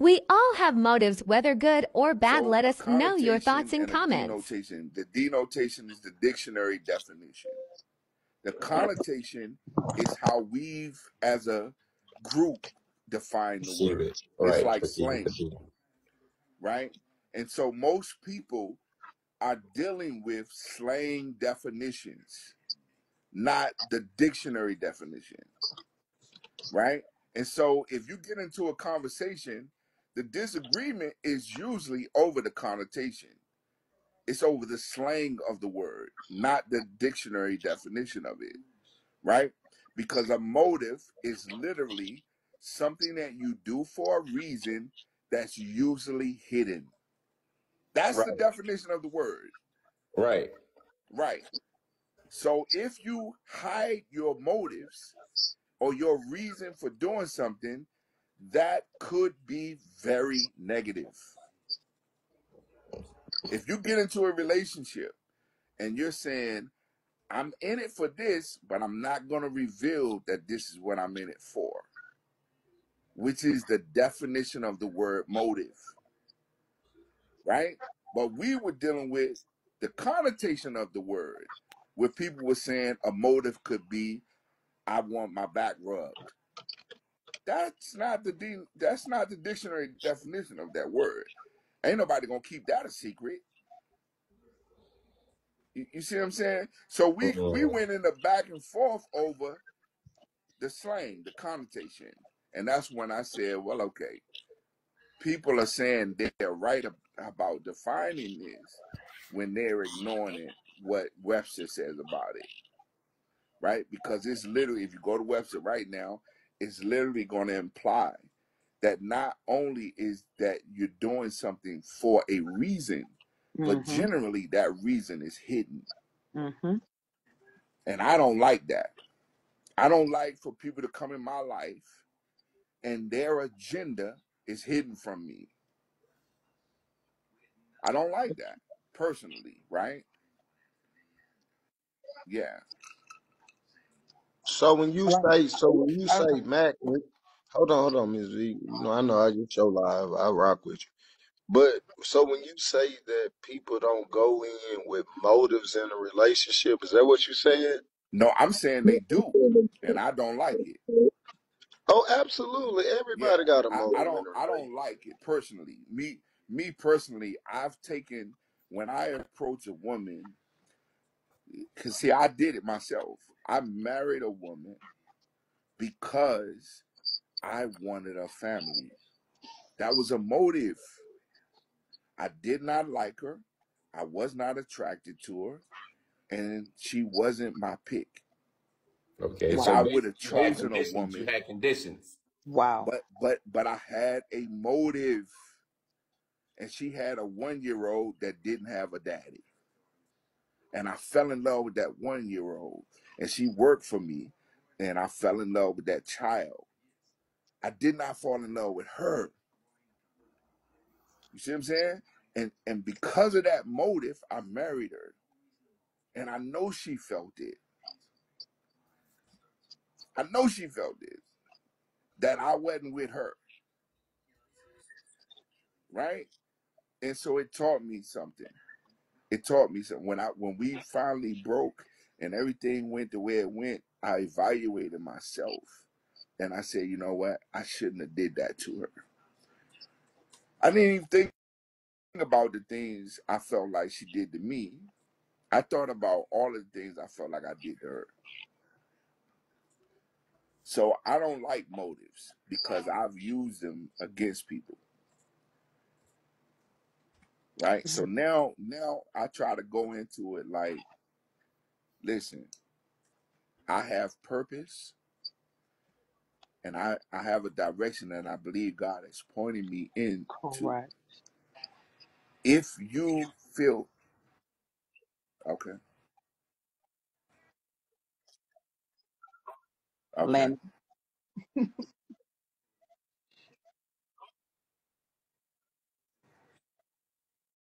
We all have motives, whether good or bad. So Let us know your thoughts and and comments. denotation. The denotation is the dictionary definition. The connotation is how we've, as a group, define the word. it. It's Right. like Perceive it slang, right? And so most people are dealing with slang definitions, not the dictionary definition, right? And so if you get into a conversation, the disagreement is usually over the connotation. It's over the slang of the word, not the dictionary definition of it, right? Because a motive is literally something that you do for a reason that's usually hidden. That's the definition of the word, Right. right? So if you hide your motives or your reason for doing something, that could be very negative. If you get into a relationship and you're saying, I'm in it for this, but I'm not going to reveal that this is what I'm in it for, which is the definition of the word motive, right? But we were dealing with the connotation of the word, where people were saying a motive could be, I want my back rubbed. That's not the de- that's not the dictionary definition of that word. Ain't nobody gonna keep that a secret. You, you see what I'm saying? So we we Mhm. went in the back and forth over the slang, the connotation, and that's when I said, well, okay, people are saying they're right ab- about defining this when they're ignoring it, what Webster says about it, right? Because it's literally, if you go to Webster right now, it's literally going to imply that not only is that you're doing something for a reason, but Mm-hmm. generally that reason is hidden. Mm-hmm. And I don't like that. I don't like for people to come in my life and their agenda is hidden from me. I don't like that personally, right? Yeah. So when you say, so when you uh-huh. say Mac, when- hold on, hold on, Ms. V. You know, I know I get your live, I rock with you. But so when you say that people don't go in with motives in a relationship, is that what you said? No, I'm saying they do, and I don't like it. Oh, absolutely. Yeah, Everybody got a I, I motive in don't a I don't relationship. like it personally. Me me personally, I've taken when I approach a woman, cause see, I did it myself. I married a woman because I wanted a family. That was a motive. I did not like her. I was not attracted to her, and she wasn't my pick. Okay. If So I wow. would have you chosen a conditions. You had conditions. Wow. but but but I had a motive, and she had a one year old that didn't have a daddy, and I fell in love with that one year old, and she worked for me, and I fell in love with that child. I did not fall in love with her. You see what I'm saying? And and because of that motive, I married her, and I know she felt it. I know she felt it that I wasn't with her, right? And so it taught me something. It taught me something. When I when we finally broke and everything went the way it went, I evaluated myself and I said, you know what? I shouldn't have did that to her. I didn't even think about the things I felt like she did to me. I thought about all of the things I felt like I did to her. So I don't like motives because I've used them against people. Right. So mm-hmm. now now I try to go into it like, listen, I have purpose and I, I have a direction that I believe God is pointing me into. Correct. If you feel okay, okay, Land.